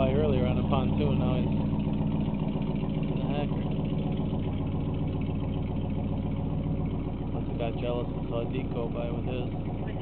by earlier on a pontoon. Now he's a hacker. Must have got jealous and saw Deco by with his.